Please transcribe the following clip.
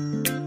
you